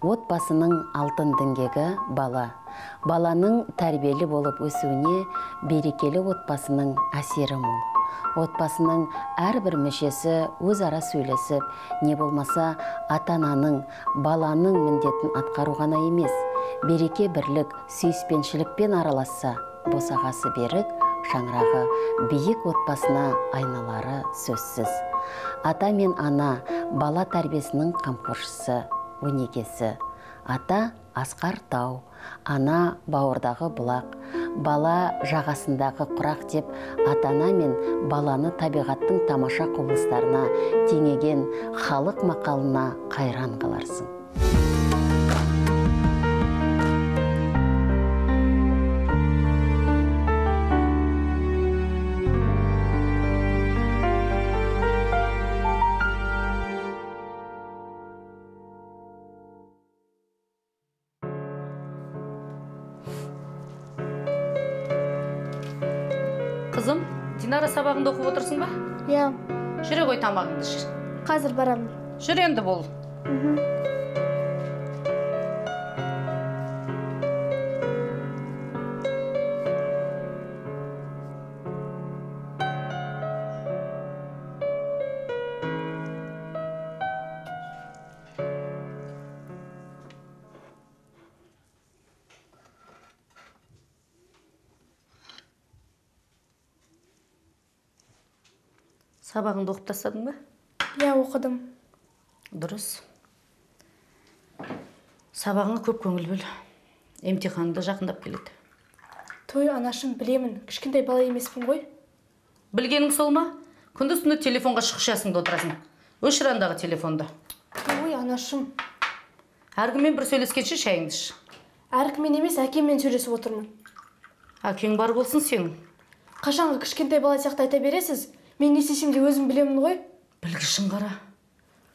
отбасының алтын діңгегі бала. Баланың тәрбиелі болып өсуіне берекелі отбасының әсері мол. Отбасының әрбір мүшесі өзара сөйлесіп не болмаса ата ананың баланың міндетін атқару ғана емес береке бірлік сүйіспеншілікпен араласса босағасы берік шаңырағы биік отбасына айналары сөзсіз. Ата мен ана бала тәрбиесінің қамқоршысы өнегесі. Ата асқар тау ана бауырдағы бұлақ бала жағасындағы құрақ деп ата ана мен баланы табиғаттың тамаша құбылыстарына теңеген халық мақалына қайран қаларсың. Динара сабағыңды оқып отырсың ба? Иә. Жүре ғой тамағыңды іш қазір барамын. Жүр енді бол сабағыңды оқып тастадың ба? Иә оқыдым. Дұрыс. Сабағыңа көп көңіл бөл. Емтиханың да жақындап келеді. Той анашым білемін. Кішкентай бала емеспін ғой. Білгенің сол ма? Күндіз түні телефонға шығыш жасыңда отырасың. Өшір андағы телефонды. Ой анашым. Әркіммен бір сөйлескенше шайыңды іш. Әркіммен емес әкеммен сөйлесіп отырмын. Әкең бар болсын сенің. Қашанғы кішкентай бала сияқты айта бересіз? Мен не істесем де өзім білемін ғой. Білгішін қара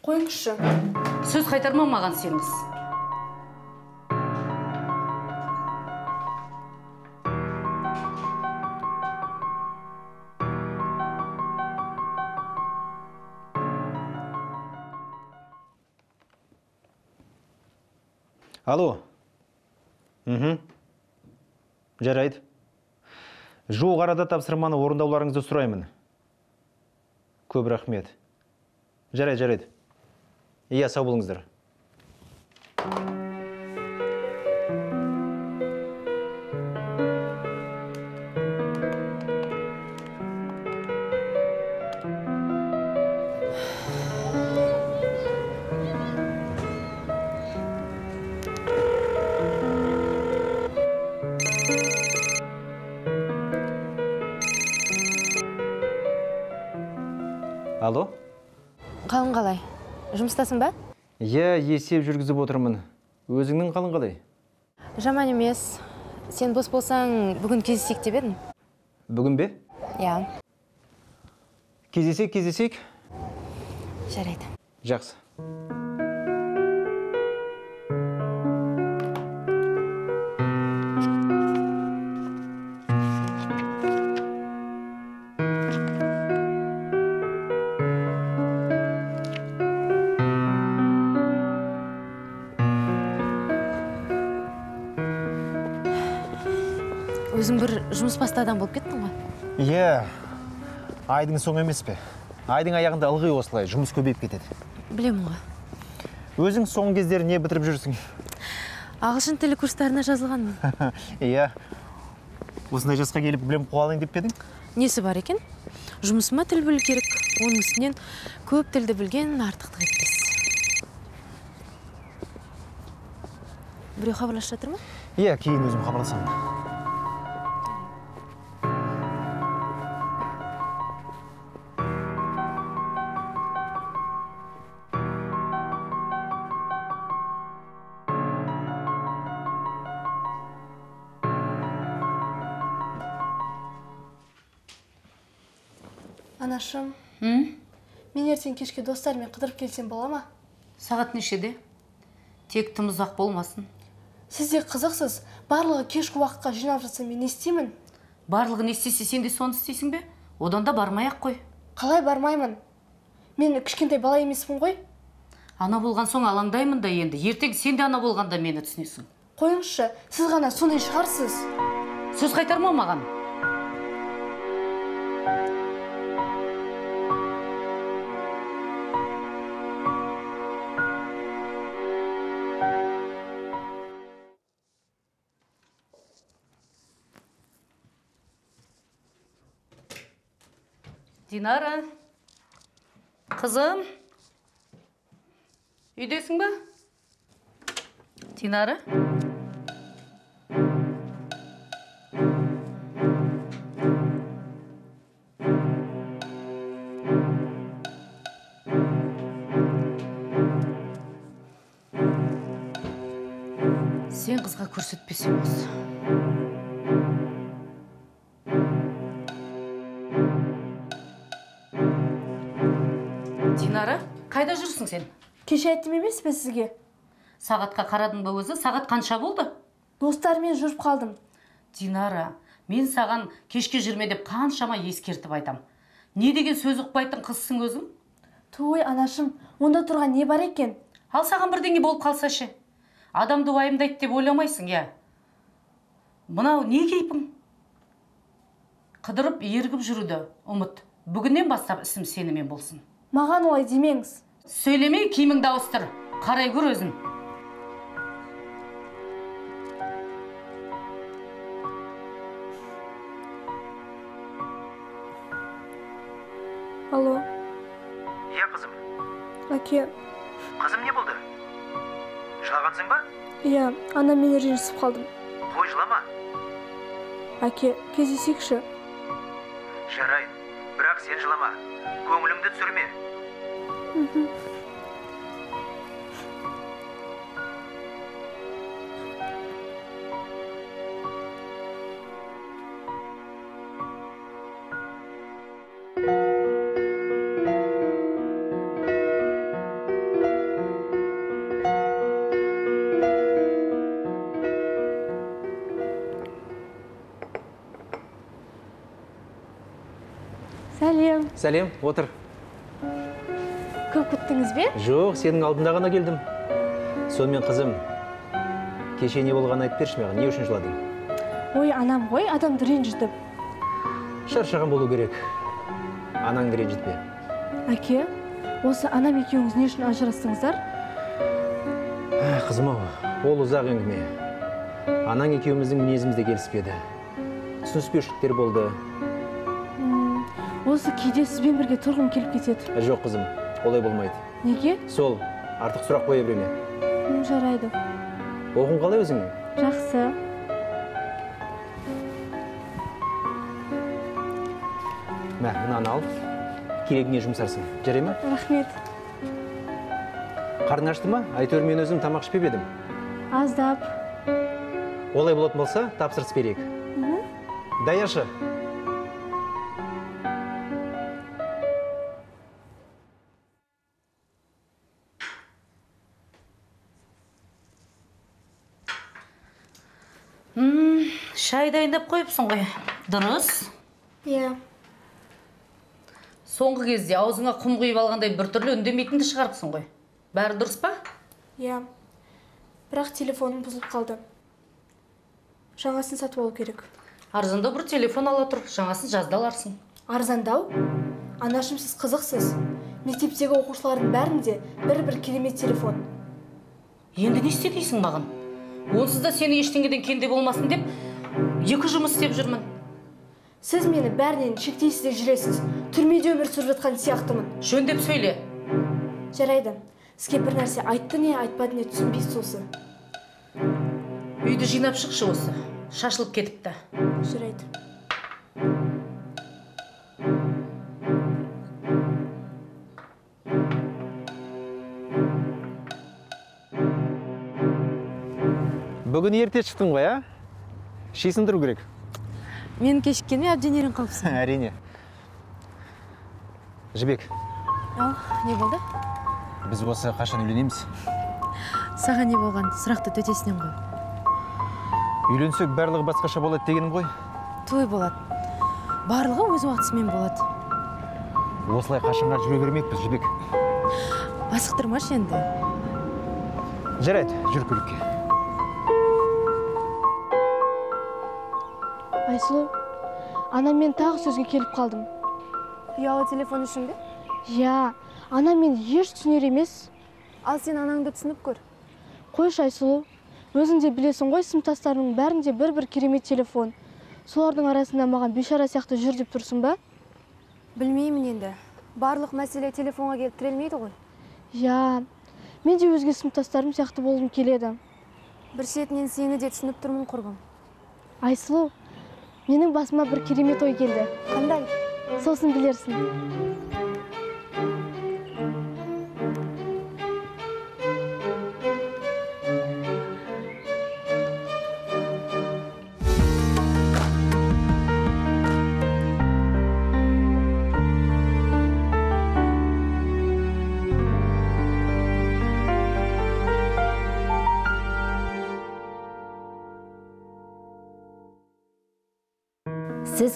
қойыңызшы. Сөз қайтарма маған сен қыз алло. Мхм. Жарайды. Жуық арада тапсырманы орындауларыңызды сұраймын. Көп рахмет. Жарайды жарайды. Иә сау болыңыздар. Алло? Қалың қалай? Жұмыстасың ба? Иә есеп жүргізіп отырмын. Өзіңнің қалың қалай? Жаман емес. Сен бос болсаң бүгін кездесейік деп едім. Бүгін бе? Иә. Кездесейік кездесейік. Жарайды. Жақсы. Өзің бір жұмыс басты адам болып кеттің ғой. Иә айдың соңы емес пе? Айдың аяғында ылғи осылай жұмыс көбейіп кетеді. Білемін ғой. Өзің соңғы кездері не бітіріп жүрсің? Ағылшын тілі курстарына жазылғанмын иә. Осындай жасқа келіп білім қуа алайын деп пе едің? Несі бар екен? Жұмысыма тіл білу керек оның үстінен көп тілді білген артықтық етпес. Біреу хабарласып жатыр ма? Иә кейін өзім хабарласамын. Анашым. М? мен ертең кешке достарыммен қыдырып келсем бола ма? Сағат нешеде? Тек тым ұзақ болмасын. Сіз де қызықсыз. Барлығы кешкі уақытқа жиналып жатса мен не істеймін? Барлығы не істесе сен де соны істейсің бе? Одан да бармай ақ қой. Қалай бармаймын? Мен кішкентай бала емеспін ғой. Ана болған соң алаңдаймын да енді. Ертең сен де ана болғанда мені түсінесің. Қойыңызшы сіз ғана сондай шығарсыз. Сөз қайтарма маған. Динара. Қызым. Үйдесің ба? Динара. Сен қызға көрсетпесең осы. Қайда жүрсің сен? Кеше айттым емес пе сізге? Сағатқа қарадың ба өзі? Сағат қанша болды? Достарыммен жүріп қалдым. Динара мен саған кешке жүрме деп қаншама ескертіп айтам. Не деген сөз ұқпайтын қызсың өзің? Той анашым онда тұрған не бар екен? Ал саған бірдеңе болып қалса ше? Адамды уайымдайды деп ойламайсың иә. Мынау не кейпің? Қыдырып ерігіп жүруді ұмыт. Бүгіннен бастап ісім сенімен болсын. Маған олай демеңіз. Сөйлемей киіміңді ауыстыр қарай көр өзін алло иә қызым әке қызым не болды жылағансың ба иә анаммен ренжісіп қалдым қой жылама әке кездесейікші жарайды бірақ сен жылама көңіліңді түсірме сәлем сәлем отыр көп күттіңіз бе? Жоқ сенің алдында ғана келдім. Сонымен қызым кеше не болғанын айтып берші маған не үшін жыладың? Ой анам ғой адамды ренжітіп. Шаршаған болу керек. Анаңды ренжітпе. Әке осы анам екеуіңіз не үшін ажырастыңыздар? Қызым ау ол ұзақ әңгіме. Анаң екеуміздің мінезіміз де келіспеді. Түсініспеушіліктер болды. Осы кейде сізбен бірге тұрғым келіп кетеді. Жоқ қызым. Олай болмайды. Неге? Сол артық сұрақ қоя берме жарайды. Оқуың қалай өзіңнің жақсы. Мә мынаны ал. Керегіңе жұмсарсың жарай ма? Рахмет. Қарның ашты ма? Әйтеуір мен өзім тамақ ішпеп едім. Аздап. Олай болатын болса тапсырыс берейік. Даяшы шай дайындап қойыпсың ғой. Дұрыс? Иә. Соңғы кезде аузыңа құм құйып алғандай біртүрлі үндемейтінді шығарыпсың ғой. Бәрі дұрыс па? Иә. Бірақ телефоным бұзылып қалды. Жаңасын сатып алу керек. Арзандау бір телефон ала тұр жаңасын жазда аларсың. Арзандау? Анашым сіз қызықсыз. Мектептегі оқушылардың бәрінде бір бір керемет телефон. Енді не істе дейсің маған? Онсыз да сені ештеңеден кенде болмасын деп екі жұмыс істеп жүрмін. Сіз мені бәрінен шектейсіз де жүресіз. Түрмеде өмір сүріп жатқан сияқтымын. Жөндеп сөйле. Жарайды. Сізге бір нәрсе айтты не айтпады не түсінбейсіз осы. Үйді жинап шықшы осы. Шашылып кетіпті. Жарайды. Бүгін ерте шықтың ғой а? Тұру керек? Мен кешіккеніме әбден ерін қалыпсың. Әрине. Жібек. Ал не болды? Біз осы қашан үйленеміз? Саған не болған? Сұрақты төтесінен ғой үйленсек барлығы басқаша болады дегенім ғой. Той болады. Барлығы өз уақытысымен болады. Осылай қашанға жүре бермекпіз жібек. Асықтырмашы енді. Жарайды жүр көлікке. Айсұлу анаммен тағы сөзге келіп қалдым. Ұялы телефон үшін бе? Иә анам мен еш түсінер емес. Ал сен анаңды түсініп көр. Қойшы айсұлу өзің де білесің ғой сыныптастарымның бәрінде бір бір керемет телефон. Солардың арасында маған бейшара сияқты жүр деп тұрсың ба? Білмеймін енді. Барлық мәселе телефонға келіп тірелмейді ғой. Иә мен де өзге сыныптастарым сияқты болғым келеді. Бір шетінен сені де түсініп тұрмын құрбым. Айсұлу менің басыма бір керемет ой келді. Қандай? Сосын білерсің.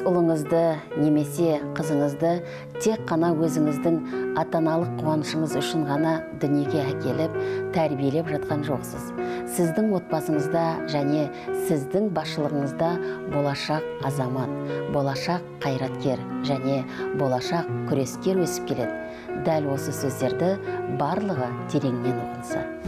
Ұлыңызды немесе қызыңызды тек қана өзіңіздің ата-аналық қуанышыңыз үшін ғана дүниеге әкеліп тәрбиелеп жатқан жоқсыз. Сіздің отбасыңызда және сіздің басшылығыңызда болашақ азамат болашақ қайраткер және болашақ күрескер өсіп келеді. Дәл осы сөздерді барлығы тереңнен ұғынса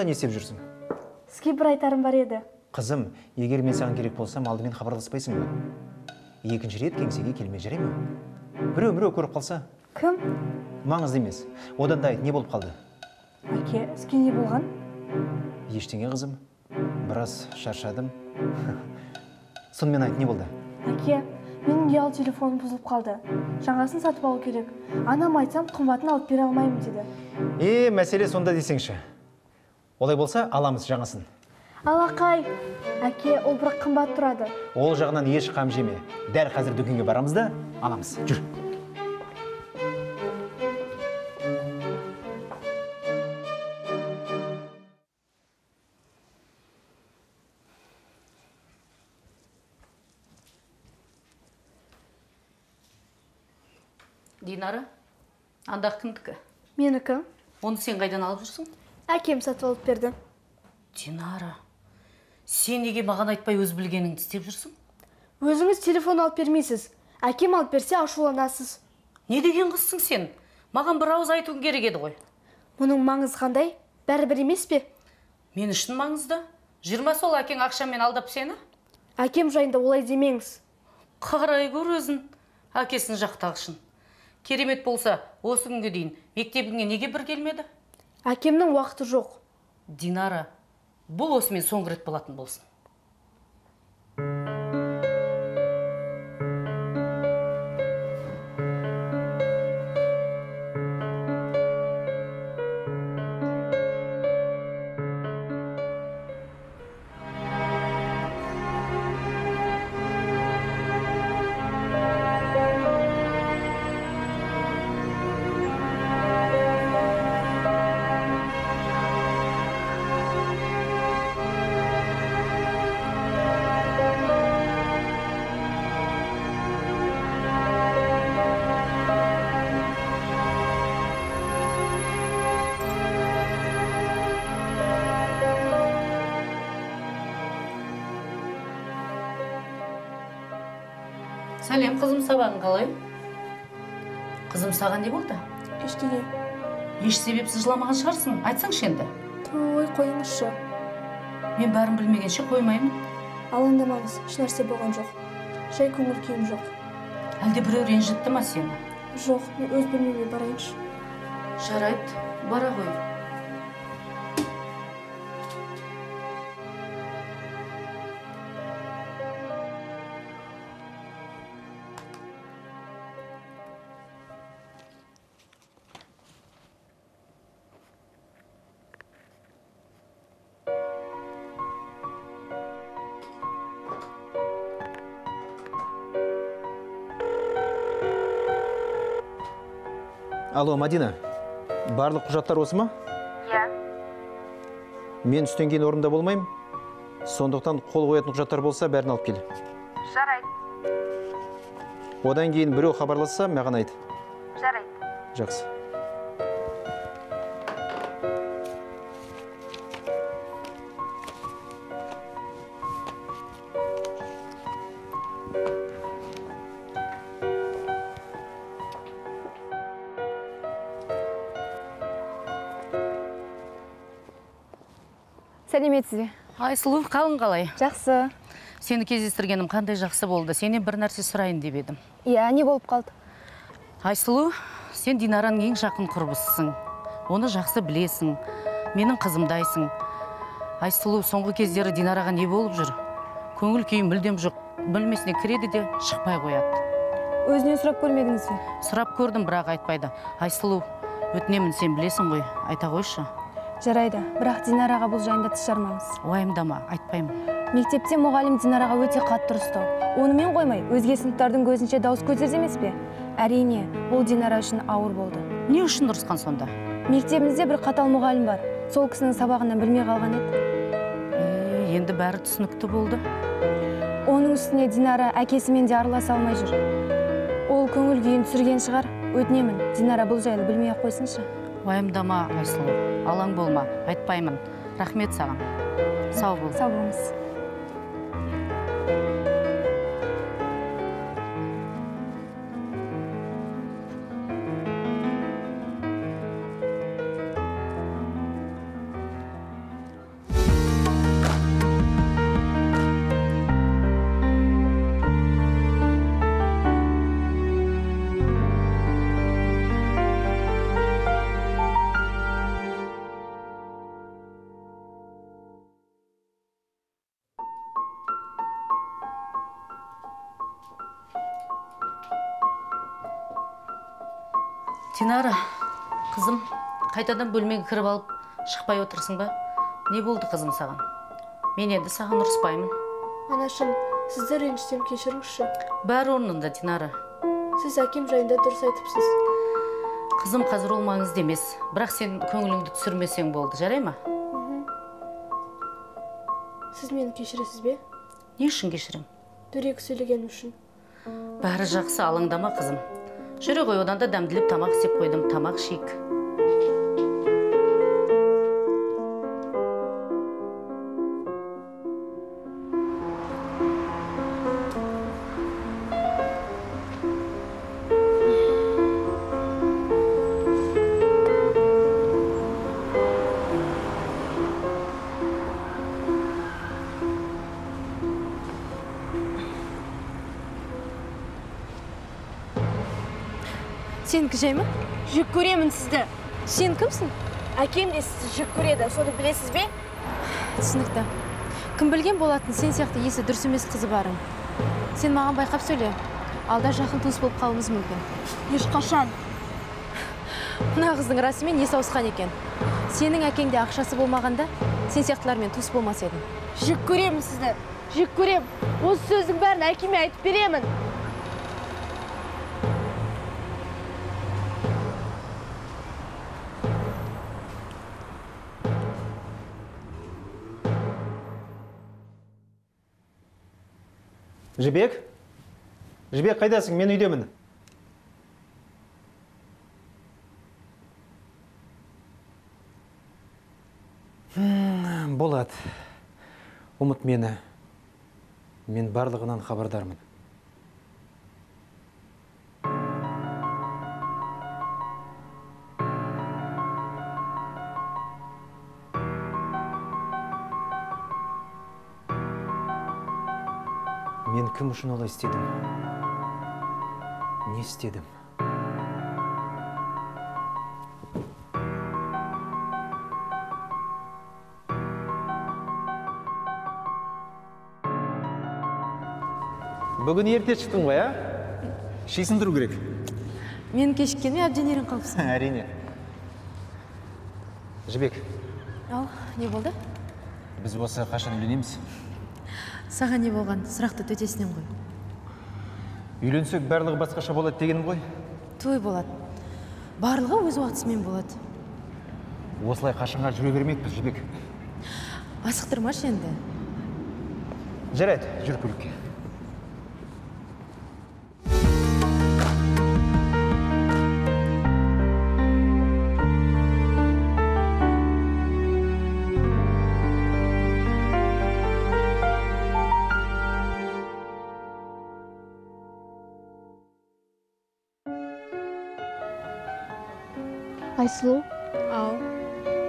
мұнда не істеп жүрсің? Сізге бір айтарым бар еді. Қызым егер мен саған керек болсам алдымен хабарласпайсың ба? Екінші рет кеңсеге келмей жүре ме? Біреу біреу көріп қалса? Кім? Маңызды емес. Одан да айт не болып қалды? Әке сізге не болған? Ештеңе қызым. Біраз шаршадым. Сонымен айт не болды? Әке менің ұялы телефоным бұзылып қалды. Жаңасын сатып алу керек. Анам айтсам қымбатын алып бере алмаймын деді. Е мәселе сонда десеңші. Олай болса аламыз жаңасын. Алақай әке ол бірақ қымбат тұрады. Ол жағынан еш қам жеме. Дәл қазір дүкенге барамыз да аламыз. Жүр. Динара анда кімдікі менікі. Оны сен қайдан алып жүрсің? Әкем сатып алып берді? Динара сен неге маған айтпай өз білгеніңді істеп жүрсің? Өзіңіз телефон алып бермейсіз. Әкем алып берсе ашуланасыз. Не деген қызсың сен? Маған бір ауыз айтуың керек еді ғой. Мұның маңызы қандай? Бәрібір емес пе? Мен үшін маңызды. Жиырма сол әкең ақшамен алдап сені. Әкем жайында олай демеңіз? Қарай көр өзін. Әкесін жақтағышын. Керемет болса осы күнге дейін мектебіңе неге бір келмеді? Әкемнің уақыты жоқ. Динара бұл осымен соңғы рет болатын болсын. Сәлем қызым сабағың қалай? Қызым саған не болды? Ештеңе. Еш себепсіз жыламаған шығарсың айтсаңшы енді. Той қойыңызшы. Мен бәрін білмегенше қоймаймын. Алаңдамаңыз ешнәрсе болған жоқ. Жай көңіл күйім жоқ. Әлде біреу ренжітті ма сені? Жоқ мен өз бөлмеме барайыншы. Жарайды бара ғой. Алло мадина барлық құжаттар осы ма? Иә. Мен түстен кейін орында болмаймын. Сондықтан қол қоятын құжаттар болса бәрін алып кел. Жарайды. Одан кейін біреу хабарласса маған айт. Жарайды. Жақсы. Сәлеметсіз бе? Айсұлу қалың қалай? Жақсы. Сені кездестіргенім қандай жақсы болды? Сенен бір нәрсе сұрайын деп едім. Иә не болып қалды? Айсұлу сен динараның ең жақын құрбысысың. Оны жақсы білесің. Менің қызымдайсың. Айсұлу соңғы кездері динараға не болып жүр? Көңіл күйі мүлдем жоқ. Бөлмесіне кіреді де шықпай қояды. Өзінен сұрап көрмедіңіз бе? Сұрап көрдім бірақ айтпайды. Айсұлу өтінемін сен білесің ғой. Айта қойшы. Жарайды бірақ динараға бұл жайында тіс жармаңыз. Уайымдама айтпаймын. Мектепте мұғалім динараға өте қатты ұрысты онымен қоймай өзге сыныптардың көзінше дауыс көтерді емес пе? Әрине бұл динара үшін ауыр болды. Не үшін ұрысқан сонда? Мектебімізде бір қатал мұғалім бар. Сол кісінің сабағынан білмей қалған еді. Енді бәрі түсінікті болды. Оның үстіне динара әкесімен де араласа алмай жүр. Ол көңіл күйін түсірген шығар. Өтінемін динара бұл жайлы білмей ақ қойсыншы. Уайымдама айсұлу. Алаң болма. Айтпаймын. Рахмет саған. Сау бол. Сау болыңыз. Динара қызым қайтадан бөлмеге кіріп алып шықпай отырсың ба? Не болды қызым саған? Мен енді саған ұрыспаймын. Анашым сізді ренжітсем кешіріңізші. Бәрі орнында динара. Сіз әкем жайында дұрыс айтыпсыз. Қызым қазір ол маңызды емес. Бірақ сен көңіліңді түсірмесең болды жарай ма? Сіз мені кешіресіз бе? Не үшін кешірем? Дөрекі сөйлегенім үшін. Бәрі жақсы алаңдама қызым. Жүре ғой одан да дәмділеп тамақ істеп қойдым тамақ ішейік. Сенікі жай ма жек көремін сізді. Сен кімсің? Әкем де сізді жек көреді соны білесіз бе? Түсінікті. Кім білген болатын сен сияқты есі дұрыс емес қызы барың сен маған байқап сөйле. Алда жақын туыс болып қалуымыз мүмкін. Ешқашан мына қыздың расымен есі ауысқан екен. Сенің әкеңде ақшасы болмағанда сен сияқтылармен туыс болмас едің. Жек көремін сізді. Жек көремін осы сөздің бәрін әкеме айтып беремін. Жібек? Жібек қайдасың? Мен үйдемін. Болады ұмыт мені. Мен барлығынан хабардармын. Мен кім үшін олай істедім не істедім бүгін ерте шықтың ғой а? Ішесің тұру керек менің кешіккеніме әбден үйреніп қалыпсың. Әрине. Жібек. Ал не болды? Біз осы қашан үйленеміз? Саған не болған? Сұрақты төтесінен ғой. үйленсек барлығы басқаша болады дегенім ғой. Той болады. Барлығы өз уақытысымен болады. Осылай қашанға жүре бермекпіз жібек. Асықтырмашы енді. Жарайды жүр көлікке. Айсұлу ау.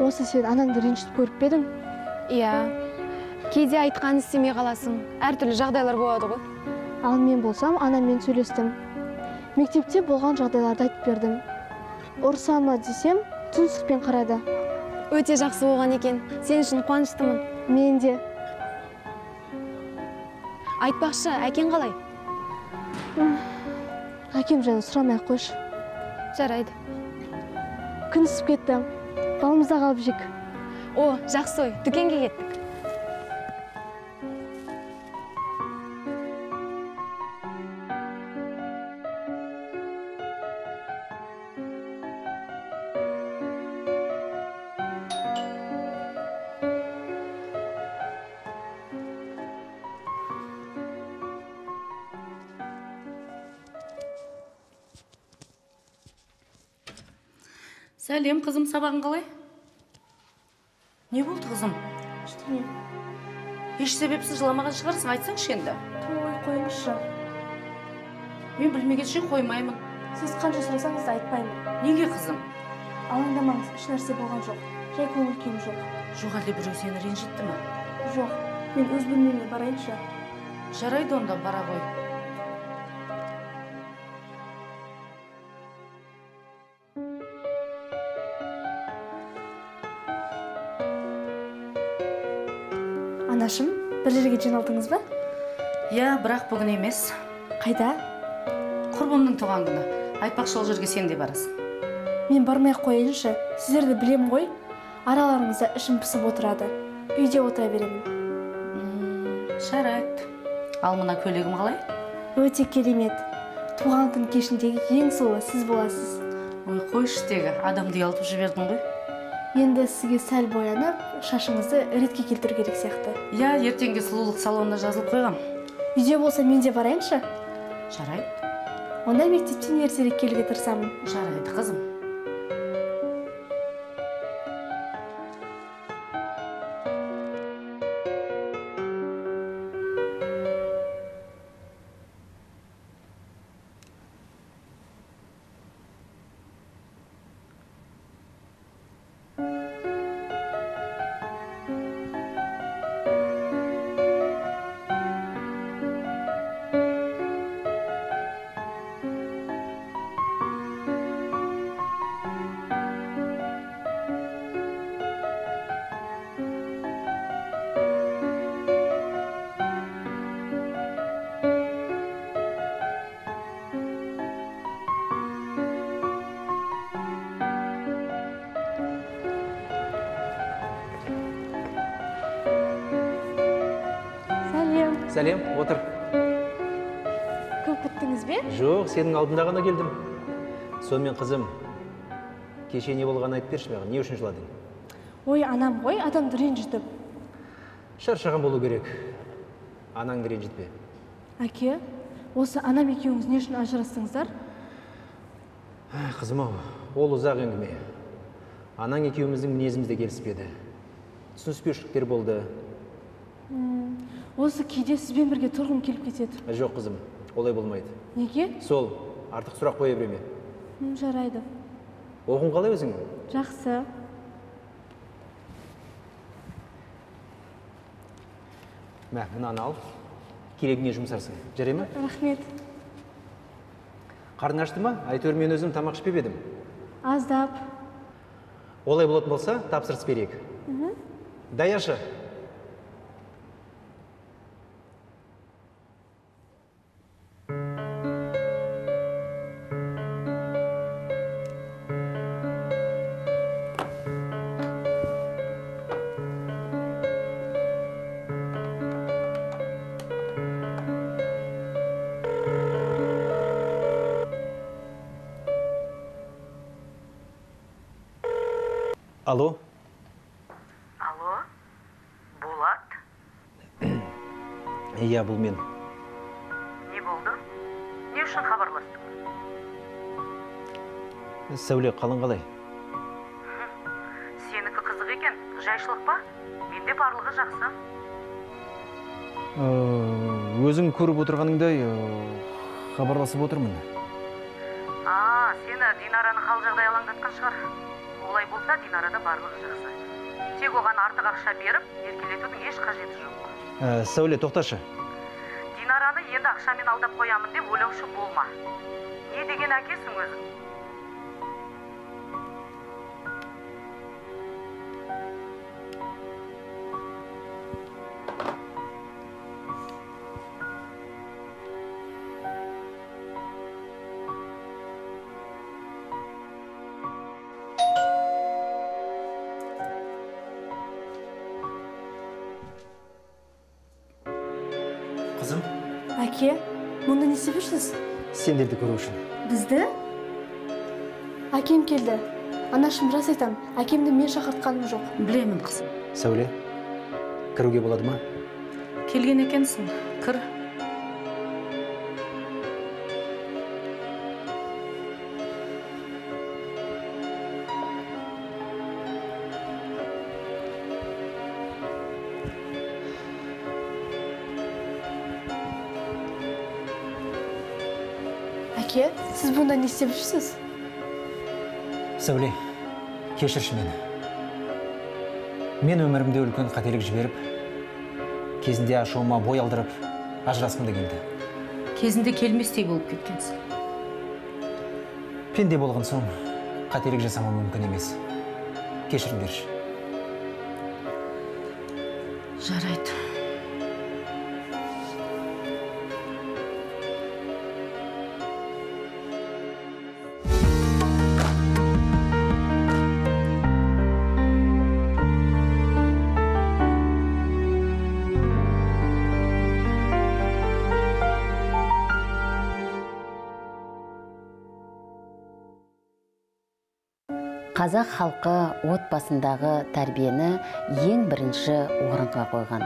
Осы сен анаңды ренжітіп көріп пе едің? Иә. Кейде айтқанын істемей қаласың. Әртүрлі жағдайлар болады ғой. Ал мен болсам анаммен сөйлестім. Мектепте болған жағдайларды айтып бердім. Ұрса ма десем түсіністікпен қарады. Өте жақсы болған екен. Сен үшін қуаныштымын. Мен де. Айтпақшы әкең қалай? Әкем жайлы сұрамай ақ қойшы. Жарайды. Күн ысып кетті. Балымызда қалып жейік о жақсы ой. Дүкенге кеттік сәлем қызым сабағың қалай? Не болды қызым? Ештеңе. Еш себепсіз жыламаған шығарсың айтсаңшы енді. Ой қойыңызшы. Мен білмегенше қоймаймын. Сіз қанша сұрасаңыз да айтпаймын. Неге қызым? Алаңдамаңыз ешнәрсе болған жоқ. Жай көңіл күйім жоқ. Жоқ әлде біреу сені ренжітті ме? Жоқ мен өз бөлмеме барайыншы. Жарайды онда бара ғой. Жиналдыңыз ба? Иә бірақ бүгін емес. Қайда? Құрбымның туған күні. Айтпақшы ол жерге сен де барасың. Мен бармай ақ қояйыншы. Сіздерді білемін ғой. Араларыңызда ішім пысып отырады. Үйде отыра беремін. Жарайды ал мына көйлегім қалай? Өте керемет. Туған күн кешіндегі ең сұлуы сіз боласыз. Ой қойшы тегі. Адамды ұялтып жібердің ғой. Енді сізге сәл боянып шашыңызды ретке келтіру керек сияқты. Иә ертеңге сұлулық салонына жазылып қойғам. Үйде болса мен де барайыншы. Жарайды. Онда мектептен ертерек келуге тырысамын. Жарайды қызым. Сәлем отыр. Көп күттіңіз бе? Жоқ сенің алдында ғана келдім. Сонымен қызым кеше не болғанын айтып берші маған не үшін жыладың? Ой анам ғой адамды ренжітіп шаршаған болу керек. Анаңды ренжітпе әке осы анам екеуіңіз не үшін ажырастыңыздар? Қызым ау ол ұзақ әңгіме. Анаң екеуміздің мінезіміз де келіспеді. Түсініспеушіліктер болды. Осы кейде сізбен бірге тұрғым келіп кетеді. Жоқ қызым олай болмайды. Неге? Сол артық сұрақ қоя берме жарайды. Оқуың қалай өзің? Жақсы. Мә мынаны ал керегіңе жұмсарсың? Жарай ма? Рахмет. Қарның ашты ма? Әйтеуір мен өзім тамақ ішпеп едім. Аздап. Олай болатын болса тапсырыс берейік. Даяшы алло? Алло? Болат иә бұл мен не болды не үшін хабарластың? Сәуле қалың қалай? Сенікі қызық екен. Жайшылық па? Менде барлығы жақсы. Э, өзің көріп отырғаныңдай э, хабарласып отырмын. А сені динараны хал жағдай алаңдатқан шығар. Олай болса динарада барлығы жақсы. Тек оған артық ақша беріп еркелетудің еш қажеті жоқ. Ә, сәуле тоқташы. Динараны енді ақшамен алдап қоямын деп ойлаушы болма. Не деген әкесің өзің? Әке мұнда не істеп жүрсіз сендерді көру үшін бізді? Әкем келді. Анашым рас айтам әкемді мен шақыртқаным жоқ. Білемін қызым. Сәуле кіруге болады ма? Келген екенсің. Кір. Сіз бұнда не істеп жүрсіз сәуле кешірші мені мен өмірімде үлкен қателік жіберіп кезінде ашуыма бой алдырып ажырасқым да келді кезінде келместей болып кеткенсің пенде болған соң қателік жасамау мүмкін емес кешіріңдерші жарайды қазақ халқы отбасындағы тәрбиені ең бірінші орынға қойған.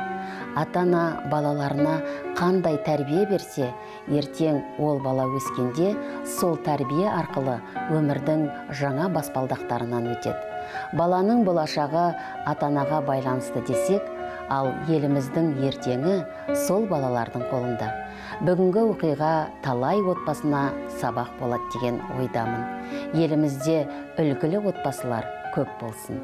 Ата ана балаларына қандай тәрбие берсе ертең ол бала өскенде сол тәрбие арқылы өмірдің жаңа баспалдақтарынан өтеді. Баланың болашағы ата анаға байланысты десек ал еліміздің ертеңі сол балалардың қолында. Бүгінгі оқиға талай отбасына сабақ болады деген ойдамын. Елімізде үлгілі отбасылар көп болсын.